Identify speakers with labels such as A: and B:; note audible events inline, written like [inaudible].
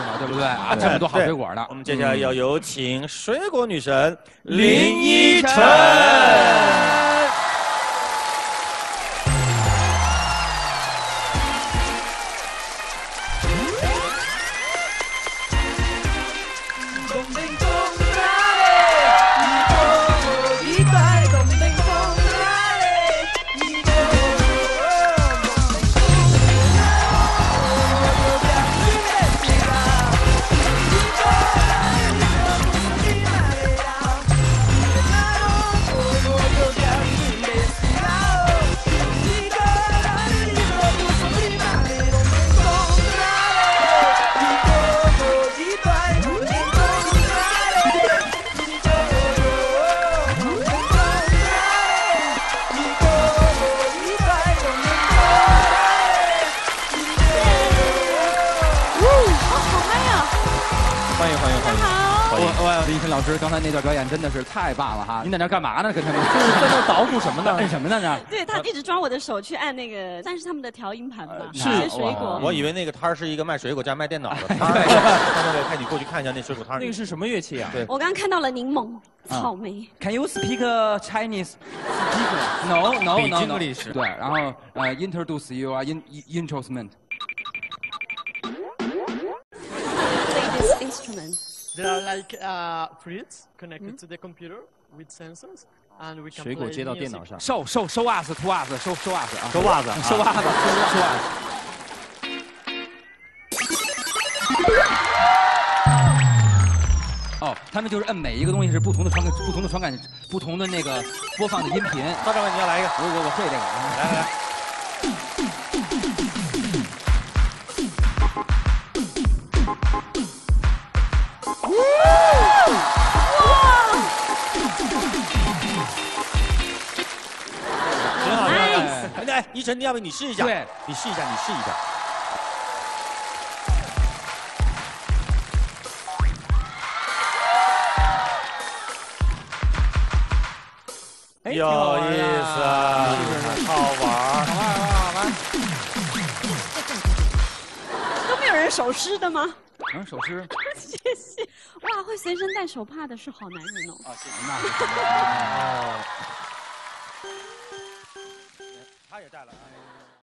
A: 嘛，对不对啊？这么多好水果呢。
B: 我们接下来要有请水果女神
A: 林依晨。
B: 欢迎欢迎欢迎！
A: 我我林依晨老师刚才那段表演真的是太棒了哈！您在那干嘛呢？跟他们
B: 就是在那捣鼓什么呢？
A: 干什么呢？那 [laughs]
C: 对他一直抓我的手去按那个，算是他们的调音盘吧，
B: 是
C: 水果。
B: 我以为那个摊儿是一个卖水果加卖电脑的摊儿。[laughs] 那个，派你过去看一下那水果摊儿。
D: 那个是什么乐器啊？
B: 对，
C: 我刚刚看到了柠檬、草莓。
A: Can you speak Chinese? Speak? No, no, no, no.
D: English
A: 对，然后呃，introduce your in instrument.
C: this instrument?
E: There are like uh, fruits connected to the computer with sensors.
D: 水果接到电脑上，
A: 瘦瘦瘦袜子，脱袜子，收收袜子啊，
B: 收袜子，
A: 收袜子，收袜子。收袜子哦，他们就是摁每一个东西是不同的传感，不同的传感，不同的那个播放的音频。
B: 到这儿你要来一个，
A: 我我我会这个，
B: 来来来。依晨，要不你试一下？
A: 对，
B: 你试一下，你试一下。
D: 哎
B: 有意思，好玩。
A: 好玩好玩。
C: 都没有人手湿的吗？
A: 能，手湿。
C: 谢谢。哇，会随身带手帕的是好男人哦。
A: 啊，谢谢。那是。
B: 他也带了。